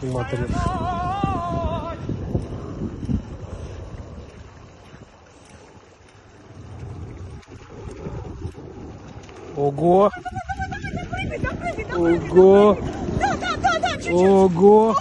смотрит. Ого! Ого! Да. Ого!